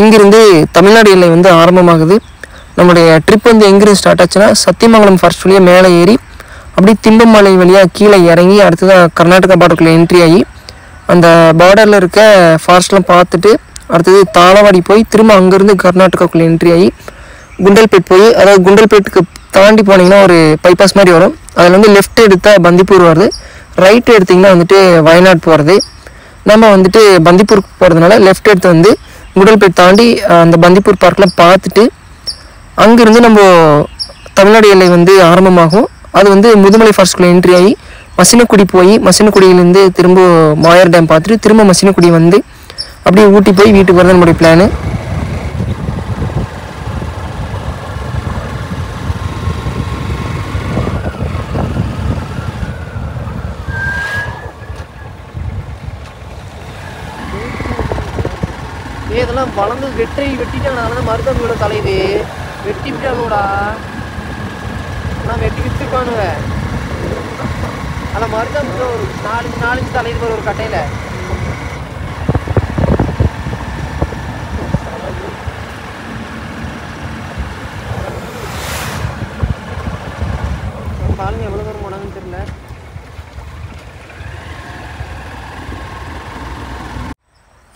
இங்கிருந்து தமிழ்நாடு எல்லை வந்து ஆரம்பமாகுது. நம்மளுடைய ட்ரிப் வந்து எங்கிருந்து ஸ்டார்ட் ஆச்சுன்னா சத்தியமங்கலம் ஃபர்ஸ்ட் வழியாக மேலே ஏறி அப்படியே திம்பமலை வழியாக கீழே இறங்கி அடுத்ததாக கர்நாடகா பார்டருக்குள்ளே என்ட்ரி ஆகி அந்த பார்டரில் இருக்க ஃபாரஸ்ட்லாம் பார்த்துட்டு அடுத்தது தாளவாடி போய் திரும்ப அங்கேருந்து கர்நாடகாக்குள்ளே என்ட்ரி ஆகி குண்டல்பேட் போய் அதாவது குண்டல்பேட்டுக்கு தாண்டி போனீங்கன்னா ஒரு பைபாஸ் மாதிரி வரும். அதில் வந்து லெஃப்ட் எடுத்தால் பந்திப்பூர் வருது. ரைட்டு எடுத்திங்கன்னா வந்துட்டு வயநாடு போகிறது நம்ம வந்துட்டு பந்திப்பூர் போகிறதுனால லெஃப்ட் எடுத்து வந்து குடல்பேட் தாண்டி அந்த பந்திப்பூர் பார்க்கெலாம் பார்த்துட்டு அங்கேருந்து நம்ம தமிழ்நாடு எல்லை வந்து ஆரம்பமாகும். அது வந்து முதுமலை ஃபாரஸ்ட்குள்ளே என்ட்ரி ஆகி மசினக்குடி போய் மசினக்குடியிலேருந்து திரும்ப மாயர் டேம் பார்த்துட்டு திரும்ப மசினக்குடி வந்து அப்படியே ஊட்டி போய் வீட்டுக்கு வரது நம்மளுடைய பிளானு எல்லாம் வளர்ந்து வெற்றி வெட்டிட்டானால மருதங்களோட தலைவு. வெட்டி விட்டானுடா. நான் வெட்டி வித்துருப்பானுவ ஆனால் மருதம் ஒரு நாலஞ்சு நாலஞ்சு தலைவு ஒரு கட்டையில் பாருங்க எவ்வளோ தூரம் போனாங்கன்னு தெரியல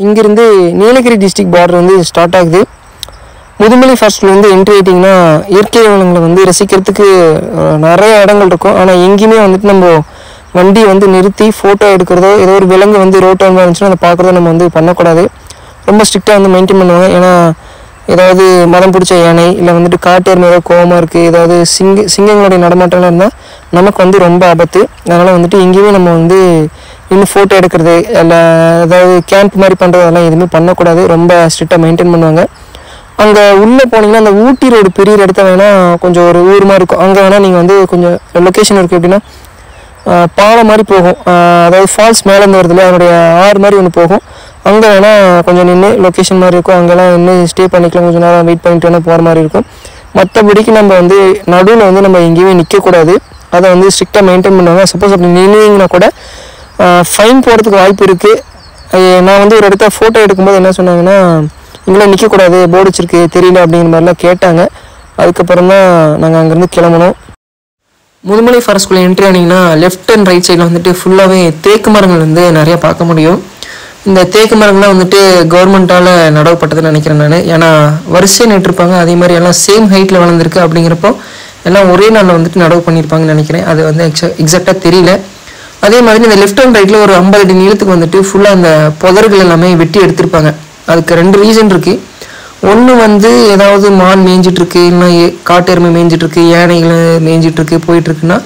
இங்கேருந்து நீலகிரி டிஸ்ட்ரிக் பார்டர் வந்து ஸ்டார்ட் ஆகுது. முதுமலை ஃபாரஸ்ட்டில் வந்து என்ட்ரி ஆகிட்டிங்கன்னா இயற்கை வளங்களை வந்து ரசிக்கிறதுக்கு நிறைய இடங்கள் இருக்கும். ஆனால் எங்கேயுமே வந்துட்டு நம்ம வண்டி வந்து நிறுத்தி ஃபோட்டோ எடுக்கிறதோ ஏதோ ஒரு விலங்கு வந்து ரோட்டோ இருந்துச்சுன்னா அதை பார்க்குறதோ நம்ம வந்து பண்ணக்கூடாது. ரொம்ப ஸ்ட்ரிக்டாக வந்து மெயின்டைன் பண்ணுவாங்க. ஏன்னா ஏதாவது மதம் பிடிச்ச யானை இல்லை வந்துட்டு காட்டு எருமை ஏதாவது கோவமாக இருக்குது ஏதாவது சிங்க சிங்கங்களுடைய நடமாட்டம்லாம் இருந்தால் நமக்கு வந்து ரொம்ப ஆபத்து. அதனால் வந்துட்டு எங்கேயுமே நம்ம வந்து இன்னும் ஃபோட்டோ எடுக்கிறது இல்லை ஏதாவது கேம்ப் மாதிரி பண்ணுறது அதெல்லாம் எதுவுமே பண்ணக்கூடாது. ரொம்ப ஸ்ட்ரிக்டாக மெயின்டைன் பண்ணுவாங்க. அங்கே உள்ளே போனீங்கன்னா அந்த ஊட்டி ரோடு பெரிய இடத்த வேணால் கொஞ்சம் ஒரு ஊர் மாதிரி இருக்கும். அங்கே வேணால் நீங்கள் வந்து கொஞ்சம் லொக்கேஷன் இருக்குது எப்படின்னா பாலம் மாதிரி போகும். அதாவது ஃபால்ஸ் மேலேருந்து வருதுல அதனுடைய ஆறு மாதிரி ஒன்று போகும். அங்கே வேணால் கொஞ்சம் நின்று லொக்கேஷன் மாதிரி இருக்கும். அங்கெல்லாம் நின்று ஸ்டே பண்ணிக்கலாம். கொஞ்சம் நேரம் வெயிட் பண்ணிட்டு வேணால் போகிற மாதிரி இருக்கும். மற்றபடிக்கு நம்ம வந்து நடுவில் வந்து நம்ம எங்கேயுமே நிற்கக்கூடாது அதை வந்து ஸ்ட்ரிக்டாக மெயின்டைன் பண்ணுவாங்க. சப்போஸ் அப்படி நின்றுங்கன்னா கூட ஃபைன் போடுறதுக்கு வாய்ப்பு இருக்குது நான் வந்து ஒரு இடத்த ஃபோட்டோ எடுக்கும்போது என்ன சொன்னாங்கன்னா இங்கெல்லாம் நிற்கக்கூடாது போர்டு வச்சிருக்கு. தெரியல. அப்படிங்கிற மாதிரிலாம் கேட்டாங்க. அதுக்கப்புறம் தான் நாங்கள் அங்கேருந்து கிளம்பணும் முதுமலை ஃபாரஸ்ட்குள்ளே என்ட்ரி ஆனீங்கன்னா லெஃப்ட் அண்ட் ரைட் சைடில் வந்துட்டு ஃபுல்லாகவே தேக்கு மரங்கள் வந்து நிறையா பார்க்க முடியும். இந்த தேக்கு மரங்கள்லாம் வந்துட்டு கவர்மெண்ட்டால் நடவுப்பட்டதுன்னு நினைக்கிறேன் நான். ஏன்னா வரிசையை நட்டுருப்பாங்க அதே மாதிரி எல்லாம் சேம் ஹைட்டில் வளர்ந்துருக்கு அப்படிங்கிறப்போ எல்லாம் ஒரே நாளில் வந்துட்டு நடவு பண்ணியிருப்பாங்கன்னு நினைக்கிறேன். அது வந்து எக்ஸா எக்ஸாக்டாக தெரியல. அதே மாதிரி இந்த லெஃப்ட் அண்ட் ரைட்டில் ஒரு ஐம்பது அடி நீளத்துக்கு வந்துட்டு ஃபுல்லாக அந்த புதர்கள் எல்லாமே வெட்டி எடுத்திருப்பாங்க. அதுக்கு ரெண்டு ரீசன் இருக்குது ஒன்று வந்து ஏதாவது மான் மேய்ஞ்சிட்ருக்கு இல்லைன்னா காட்டெருமை ஏ- காட்டு எருமை மேய்ஞ்சிட்டு யானைகள் மேய்ஞ்சிட்டு போயிட்டுருக்குன்னா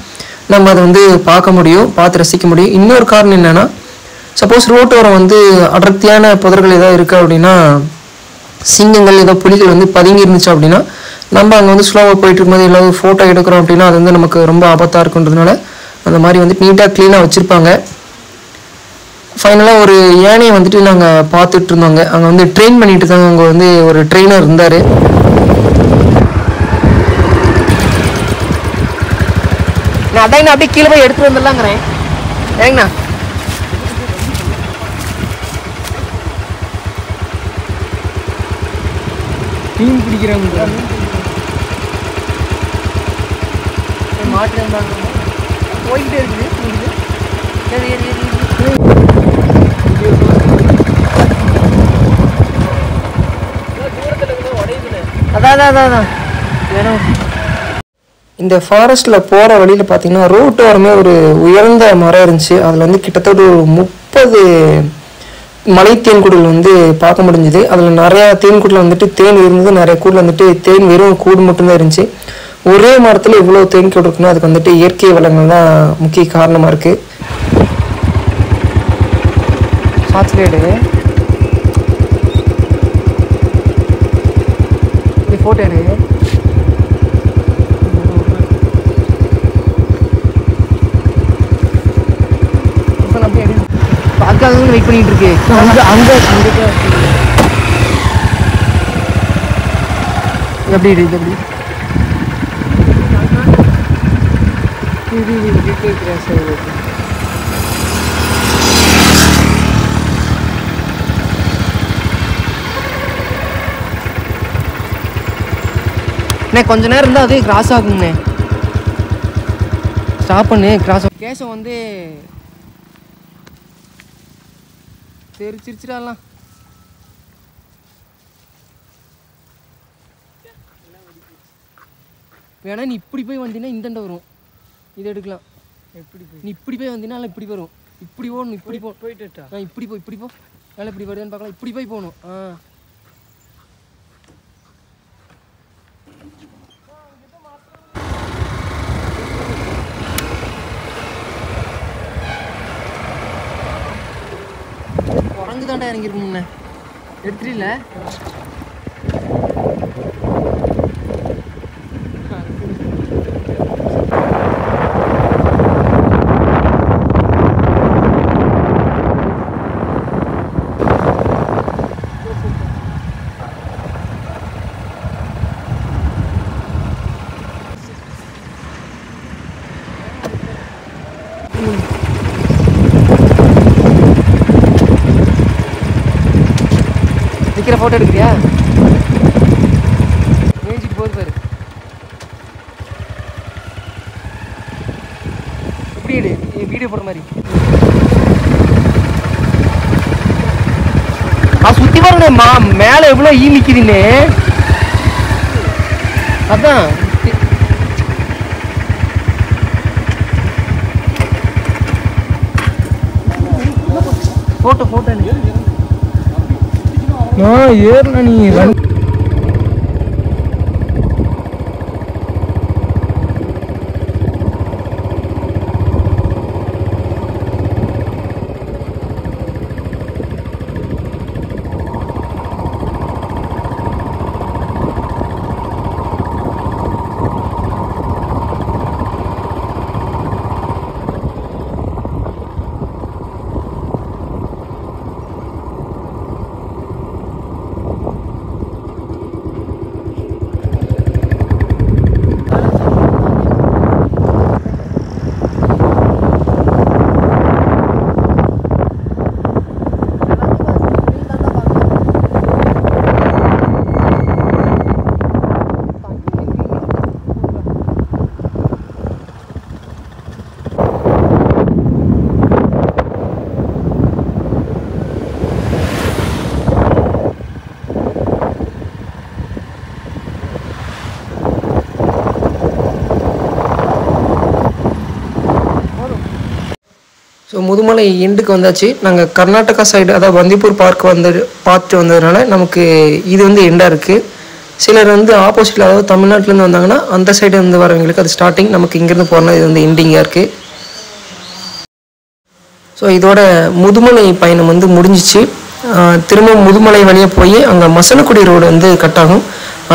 நம்ம அதை வந்து பார்க்க முடியும் பார்த்து ரசிக்க முடியும். இன்னொரு காரணம் என்னென்னா சப்போஸ் ரோட்டோரம் வந்து அடர்த்தியான புதர்கள் ஏதாவது இருக்கு அப்படின்னா சிங்கங்கள் ஏதோ புலிகள் வந்து பதுங்கி இருந்துச்சு அப்படின்னா நம்ம அங்கே வந்து ஸ்லோவாக போயிட்டு இருக்கும்போது இல்லை ஃபோட்டோ எடுக்கிறோம் அப்படின்னா அது வந்து நமக்கு ரொம்ப ஆபத்தாக இருக்குன்றதுனால அந்த மாதிரி வந்து நீட்டாக க்ளீனாக வச்சுருப்பாங்க. ஃபைனலாக ஒரு யானையை வந்துட்டு நாங்கள் பார்த்துட்டு இருந்தோங்க. அங்கே வந்து ட்ரெயின் பண்ணிட்டு இருந்தாங்க அங்கே வந்து ஒரு ட்ரெயினர் இருந்தார். நான் அதான் நான் அப்படியே கீழே போய் எடுத்துட்டு வந்துடலாங்கிறேன். ஏங்கண்ணா? மீன் பிடிக்கிறாங்க மாட்டு போய்கிட்டே இருக்குது. அதான் அதான் அதான், அதான். வேணும் இந்த ஃபாரஸ்ட்டில் போகிற வழியில் பார்த்தீங்கன்னா ரோட்டோரமே ஒரு உயர்ந்த மரம் இருந்துச்சு. அதில் வந்து கிட்டத்தட்ட ஒரு முப்பது மலை தேன்கூடுகள் வந்து பார்க்க முடிஞ்சுது. அதில் நிறையா தேன்கூட்டில் வந்துட்டு தேன் இருந்தது நிறைய கூடில் வந்துட்டு தேன் வெறும் கூடு மட்டும்தான் இருந்துச்சு. ஒரே மரத்தில் இவ்வளோ தேன்கூடு இருக்குன்னா அதுக்கு வந்துட்டு இயற்கை வளங்கள் தான் முக்கிய காரணமாக இருக்குது சாக்லேடு ஃபோட்டோ எடு. வெயிட் பண்ணிட்டு இருக்கு அங்க அங்க எப்படி இருக்கு எப்படி கொஞ்ச நேரம் இருந்தால் அதே கிராஸ் ஆகுங்கண்ணே ஸ்டாப் பண்ணு கிராஸ் கேஷம் வந்து தெரிச்சிருச்சுடாலாம் வேணா நீ இப்படி போய் வந்தீங்கன்னா இந்தண்ட வரும். இது எடுக்கலாம். எப்படி போய்? நீ இப்படி போய் வந்தீங்கன்னா இப்படி வரும். இப்படி போகணும் இப்படி போ. போயிட்டுட்டா ஆ இப்படி போ இப்படி போ. வேலை இப்படி வருதுன்னு பார்க்கலாம். இப்படி போய் போகணும். ஆ. தாண்டா இறங்கிருக்கும்ண்ணே எடுத்துட்டீல நிற்கிற ஃபோட்டோ எடுக்கிறியா? மேய்ஞ்சிட்டு போகுது பாரு. எப்படி எடு வீடியோ போடுற மாதிரி. ஆ சுற்றி வரணும்மா மேலே எவ்வளோ ஈ நிற்கிதுன்னு அதான் ஃபோட்டோ ஃபோட்டோ நான் ஏறல நீ ஸோ முதுமலை எண்டுக்கு வந்தாச்சு. நாங்கள் கர்நாடகா சைடு அதாவது வந்திப்பூர் பார்க் வந்து பார்த்துட்டு வந்ததுனால நமக்கு இது வந்து எண்டாக இருக்குது சிலர் வந்து ஆப்போசிட்டில் அதாவது தமிழ்நாட்டிலேருந்து வந்தாங்கன்னா அந்த சைடு இருந்து வரவங்களுக்கு அது ஸ்டார்டிங் நமக்கு இங்கேருந்து போனால் இது வந்து எண்டிங்காக இருக்குது ஸோ இதோட முதுமலை பயணம் வந்து முடிஞ்சிச்சு. திரும்ப முதுமலை வழியாக போய் அங்கே மசனக்குடி ரோடு வந்து கட் ஆகும்.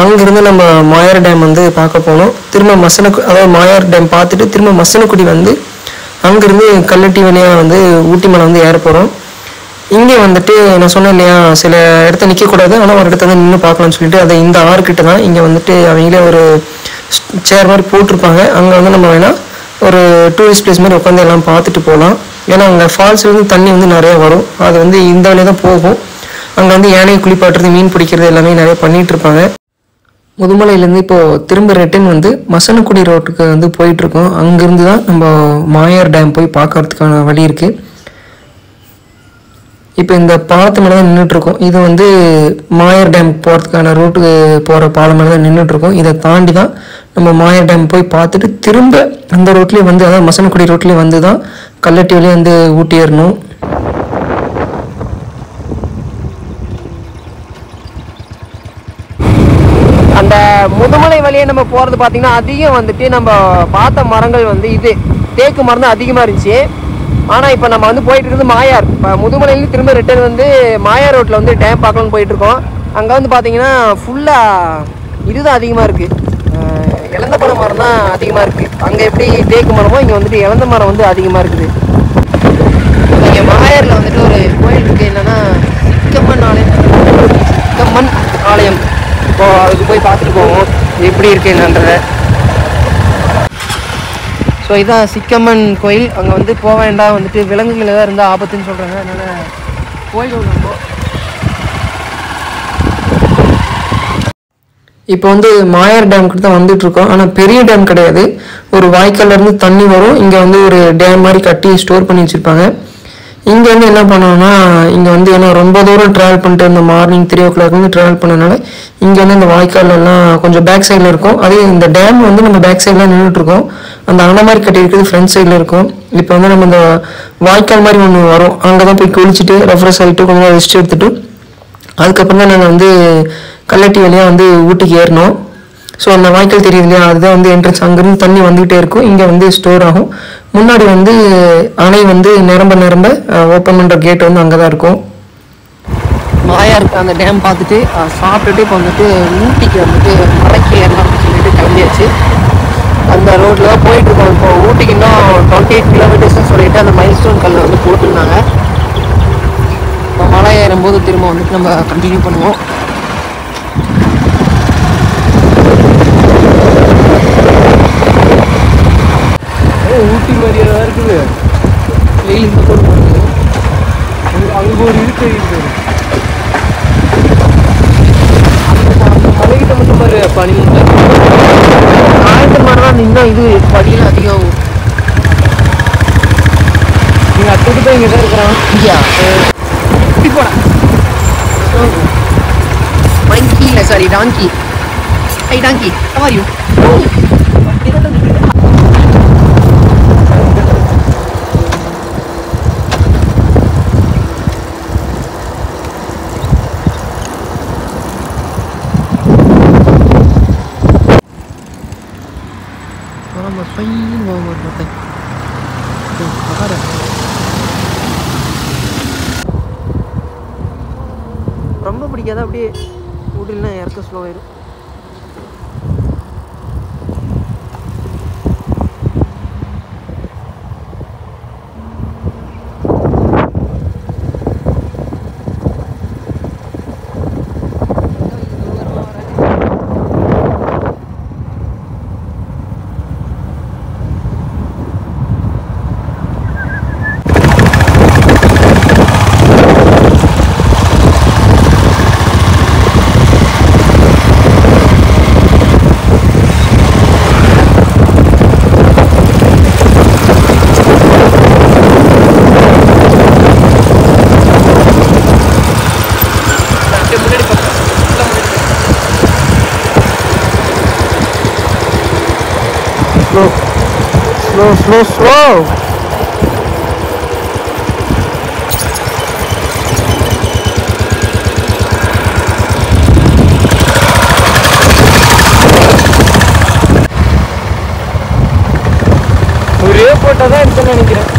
அங்கேருந்து நம்ம மாயார் டேம் வந்து பார்க்க போனோம். திரும்ப மசனக்கு அதாவது மாயார் டேம் பார்த்துட்டு திரும்ப மசனக்குடி வந்து அங்கேருந்து கல்லட்டி வழியாக வந்து ஊட்டி மலை வந்து ஏற போகிறோம் இங்கே வந்துட்டு நான் சொன்னேன் இல்லையா சில இடத்த நிற்கக்கூடாது ஆனால் ஒரு இடத்த வந்து நின்று பார்க்கலாம்னு சொல்லிட்டு அதை இந்த ஆறு தான் இங்கே வந்துட்டு அவங்களே ஒரு சேர் மாதிரி போட்டிருப்பாங்க. அங்கே வந்து நம்ம வேணால் ஒரு டூரிஸ்ட் பிளேஸ் மாதிரி உட்காந்து எல்லாம் பார்த்துட்டு போகலாம். ஏன்னா அங்கே ஃபால்ஸ்லேருந்து தண்ணி வந்து நிறையா வரும். அது வந்து இந்த வழியாக தான் போகும். அங்கே வந்து யானை குளிப்பாட்டுறது மீன் பிடிக்கிறது எல்லாமே நிறைய பண்ணிகிட்டு இருப்பாங்க. முதுமலையிலேருந்து இப்போது திரும்ப ரிட்டன் வந்து மசனக்குடி ரோட்டுக்கு வந்து போயிட்டுருக்கோம். அங்கேருந்து தான் நம்ம மாயார் டேம் போய் பார்க்கறதுக்கான வழி இருக்குது இப்போ இந்த பாலத்து மேலே தான் நின்றுட்டுருக்கோம் இது வந்து மாயார் டேம் போகிறதுக்கான ரோட்டுக்கு போகிற பாலம் மேலே தான் நின்றுட்டுருக்கோம் இதை தாண்டி தான் நம்ம மாயார் டேம் போய் பார்த்துட்டு திரும்ப அந்த ரோட்லேயே வந்து அதாவது மசனக்குடி ரோட்லேயே வந்து தான் கல்லட்டி வழியே வந்து ஊட்டி ஏறணும் அந்த முதுமலை வழியே நம்ம போகிறது பார்த்தீங்கன்னா அதிகம் வந்துட்டு நம்ம பார்த்த மரங்கள் வந்து இது தேக்கு மரம் தான் அதிகமாக இருந்துச்சு. ஆனால் இப்போ நம்ம வந்து போயிட்டு இருக்கிறது மாயார். இப்போ முதுமலையிலேருந்து திரும்ப ரிட்டர்ன் வந்து மாயார் ரோட்டில் வந்து டேம் பார்க்கலாம்னு போயிட்டுருக்கோம் அங்கே வந்து பார்த்தீங்கன்னா ஃபுல்லாக இதுதான் அதிகமாக இருக்குது இழந்த பழ மரம் தான் அதிகமாக இருக்குது அங்கே எப்படி தேக்கு மரமோ இங்கே வந்துட்டு இழந்த மரம் வந்து அதிகமாக இருக்குது. இங்கே மாயாரில் வந்துட்டு ஒரு கோயில் இருக்குது என்னென்னா சிக்கம்மன் ஆலயம். சிக்கம்மன் ஆலயம். இப்போ அதுக்கு போய் பார்த்துட்டு போவோம் எப்படி இருக்கு என்னன்றத ஸோ இதுதான் சிக்கம்மன் கோயில். அங்கே வந்து போக வேண்டாம் வந்துட்டு விலங்குகள் ஏதாவது இருந்தால் ஆபத்துன்னு சொல்கிறாங்க அதனால் கோயில் இப்போ வந்து மாயர் டேம் கிட்ட தான் வந்துட்டுருக்கோம் ஆனால் பெரிய டேம் கிடையாது. ஒரு வாய்க்கால்லேருந்து தண்ணி வரும். இங்கே வந்து ஒரு டேம் மாதிரி கட்டி ஸ்டோர் பண்ணி வச்சுருப்பாங்க. இங்கே வந்து என்ன பண்ணோம்னா இங்கே வந்து ஏன்னா ரொம்ப தூரம் ட்ராவல் பண்ணிட்டு இந்த மார்னிங் த்ரீ ஓ கிளாக் வந்து ட்ராவல் பண்ணனால இங்கே வந்து இந்த வாய்க்கால்லாம் கொஞ்சம் பேக் சைடில் இருக்கும். அதே இந்த டேம் வந்து நம்ம பேக் சைடில் நின்றுட்டுருக்கோம் அந்த அணை மாதிரி கட்டியிருக்கிறது ஃப்ரண்ட் சைடில் இருக்கும். இப்போ வந்து நம்ம இந்த வாய்க்கால் மாதிரி ஒன்று வரும். அங்கே தான் போய் குளிச்சுட்டு ரெஃப்ரெஷ் ஆகிட்டு கொஞ்சம் ரெஸ்ட் எடுத்துட்டு அதுக்கப்புறம் தான் நாங்கள் வந்து கல்லட்டி வழியாக வந்து ஊட்டிக்கு ஏறினோம் ஸோ அந்த வாய்க்கால் தெரியுது இல்லையா அதுதான் வந்து என்ட்ரன்ஸ் அங்கேருந்து தண்ணி வந்துகிட்டே இருக்கும். இங்கே வந்து ஸ்டோர் ஆகும். முன்னாடி வந்து அணை வந்து நிரம்ப நிரம்ப ஓப்பன் பண்ணுற கேட் வந்து அங்கே தான் இருக்கும். மாயா இருக்க அந்த டேம் பார்த்துட்டு சாப்பிட்டுட்டு இப்போ வந்துட்டு ஊட்டிக்கு வந்துட்டு மலைக்கு ஏறலாம்னு சொல்லிட்டு கிளம்பியாச்சு. அந்த ரோட்டில் தான் போயிட்டு இருக்கோம். இப்போ ஊட்டிக்கு இன்னும் டுவெண்ட்டி எயிட் கிலோமீட்டர்ஸ்னு சொல்லிட்டு அந்த மைல் ஸ்டோன் கல்ல வந்து போட்டுருந்தாங்க. இப்போ மலை ஏறும்போது திரும்ப வந்துட்டு நம்ம கண்டினியூ பண்ணுவோம். ஊட்டி மாதிரியே தான் இருக்குது. வெயில் இந்த போட்டு போகுது அங்க- ஒரு இருக்கு இருக்கு அந்த மலைகிட்ட மட்டும் பாரு பனி ஆயிரத்தி மாதிரி தான் இன்னும் இது படியில் அதிகம். நீங்க அத்துட்டு போய் இங்கே தான் இருக்கிறான். இங்கேயா? இப்படி போடா. மங்கி இல்லை sorry donkey I donkey how are slow, slow, slow. ஒரே போட்டோ தான் எடுத்து நினைக்கிறேன்